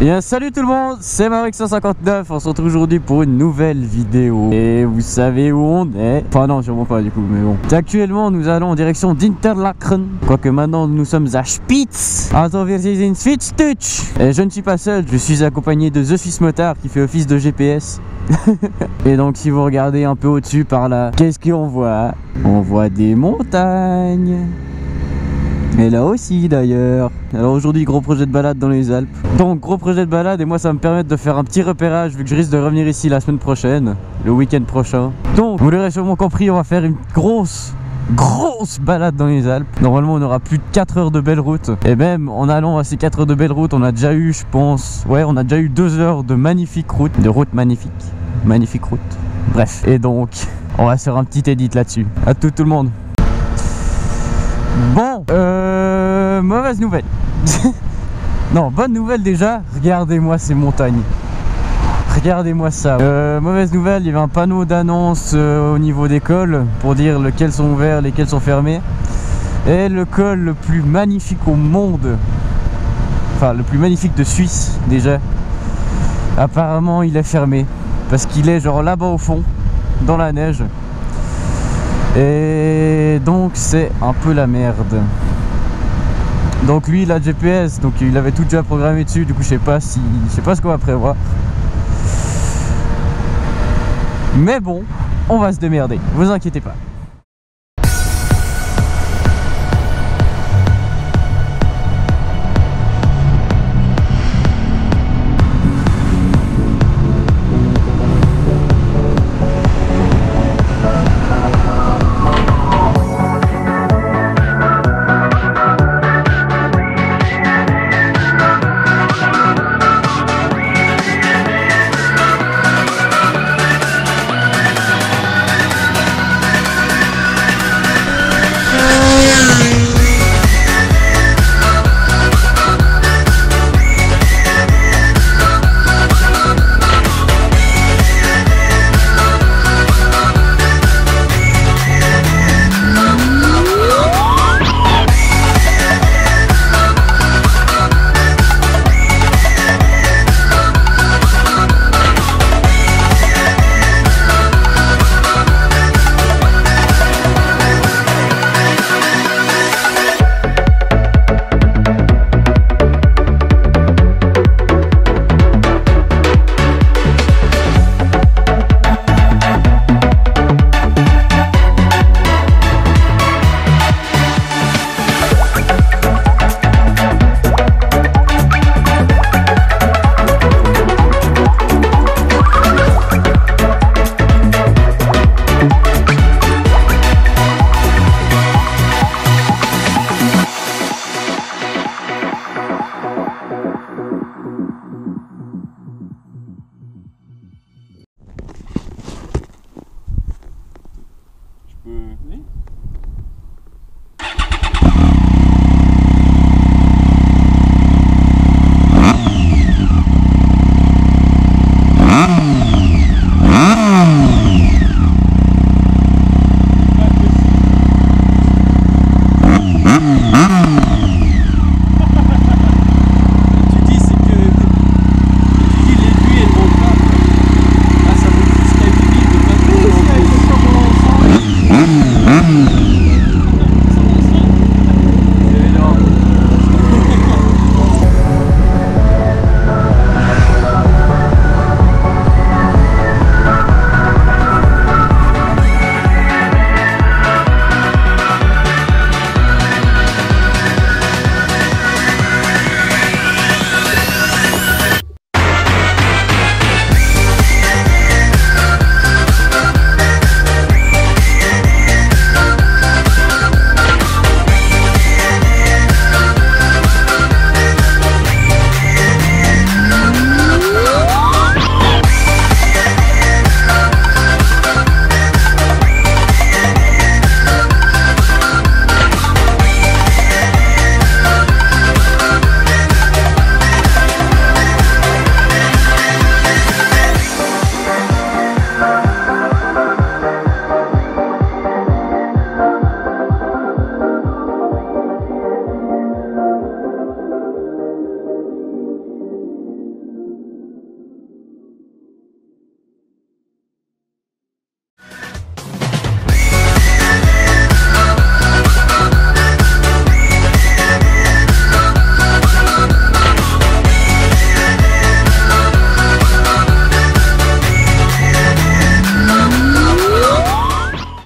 Bien salut tout le monde, c'est Marek159, on se retrouve aujourd'hui pour une nouvelle vidéo. Et vous savez où on est? Enfin non, sûrement pas du coup, mais bon. Actuellement nous allons en direction d'Interlaken Quoique maintenant nous sommes à Spitz. Attends, wir sind Spitztutsch Et je ne suis pas seul, je suis accompagné de The Swiss Motard qui fait office de GPS Et donc si vous regardez un peu au-dessus par là, qu'est-ce qu'on voit? On voit des montagnes et là aussi d'ailleurs. Alors aujourd'hui gros projet de balade dans les Alpes. Donc gros projet de balade et moi ça me permettre de faire un petit repérage vu que je risque de revenir ici la semaine prochaine, le week-end prochain. Donc vous l'aurez sûrement compris, on va faire une grosse grosse balade dans les Alpes. Normalement, on aura plus de 4 heures de belle route. Et même en allant à ces 4 heures de belle route, on a déjà eu, je pense, ouais, on a déjà eu 2 heures de magnifique route, de route magnifique, magnifique route. Bref, et donc, on va faire un petit edit là-dessus. À tout tout le monde. Bon, euh, mauvaise nouvelle. non, bonne nouvelle déjà. Regardez-moi ces montagnes. Regardez-moi ça. Euh, mauvaise nouvelle, il y avait un panneau d'annonce euh, au niveau des cols pour dire lesquels sont ouverts, lesquels sont fermés. Et le col le plus magnifique au monde, enfin le plus magnifique de Suisse déjà, apparemment il est fermé. Parce qu'il est genre là-bas au fond, dans la neige. Et donc c'est un peu la merde. Donc lui il a GPS, donc il avait tout déjà programmé dessus, du coup je sais pas si. Je sais pas ce qu'on va prévoir. Mais bon, on va se démerder, vous inquiétez pas.